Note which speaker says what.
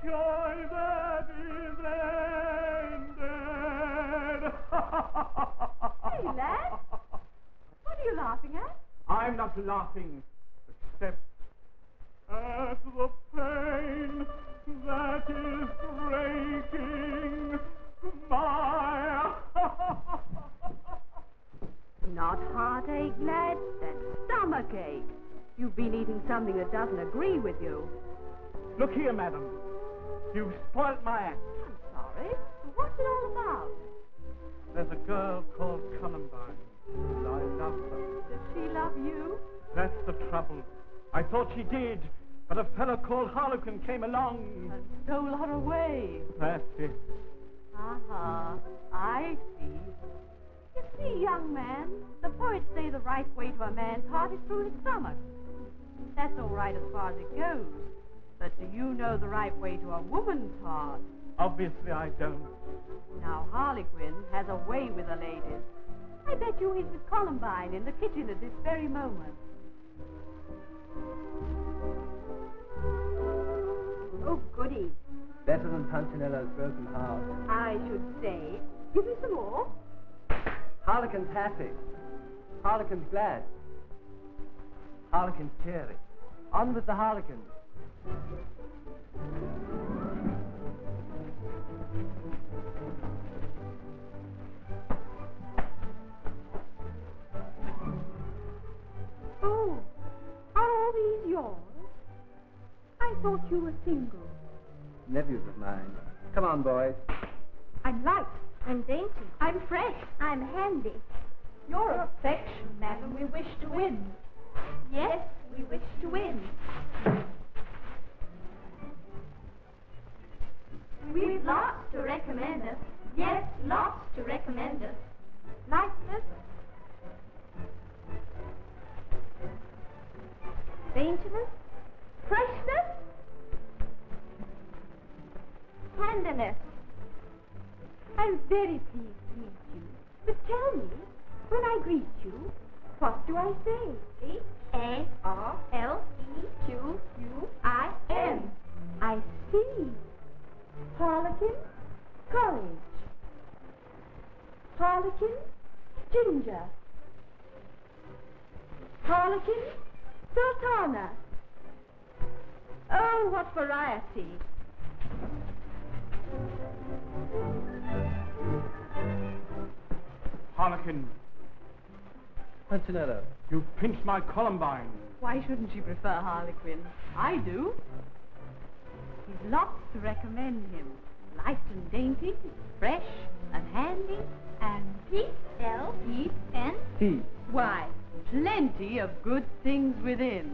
Speaker 1: What are you laughing at? I'm not laughing, except at the pain that is breaking my...
Speaker 2: not heartache, lad. That's stomachache. You've been eating something that doesn't agree with you.
Speaker 1: Look here, madam. You've spoilt my act.
Speaker 2: I'm sorry. What's it all about?
Speaker 1: There's a girl called Columbine. And I love her.
Speaker 2: Does she love you?
Speaker 1: That's the trouble. I thought she did, but a fellow called Harlequin came along.
Speaker 2: And stole her away.
Speaker 1: That's it.
Speaker 2: Uh-huh. I see. You see, young man, the poets say the right way to a man's heart is through his stomach. That's all right as far as it goes. But do you know the right way to a woman's heart?
Speaker 1: Obviously, I don't.
Speaker 2: Now, Harlequin has a way with the ladies. I bet you he's with Columbine in the kitchen at this very moment.
Speaker 3: Oh, goody.
Speaker 4: Better than Punchinello's broken heart.
Speaker 3: I should say. Give me some more.
Speaker 4: Harlequin's happy. Harlequin's glad. Harlequin's cheery. On with the Harlequins.
Speaker 3: Oh, are all these yours? I thought you were single.
Speaker 4: Nephews of mine. Come on, boys.
Speaker 3: I'm light. I'm dainty. I'm fresh. I'm handy. Your affection, madam, we wish to win. Yes, we wish to win. Lots to recommend us. Lightness. Daintiness. Freshness. Tenderness. I'm very pleased to meet you. But tell me, when I greet you, what do I say? H A R L E Q U I N. I see. Harlequin, courage. Harlequin, ginger. Harlequin, sultana. Oh, what variety.
Speaker 1: Harlequin,
Speaker 4: Punchinello.
Speaker 1: you've pinched my Columbine.
Speaker 2: Why shouldn't she prefer Harlequin? I do. He's lots to recommend him. Light and dainty, fresh and handy, and
Speaker 3: P L E N.
Speaker 4: T.
Speaker 2: why, plenty of good things within.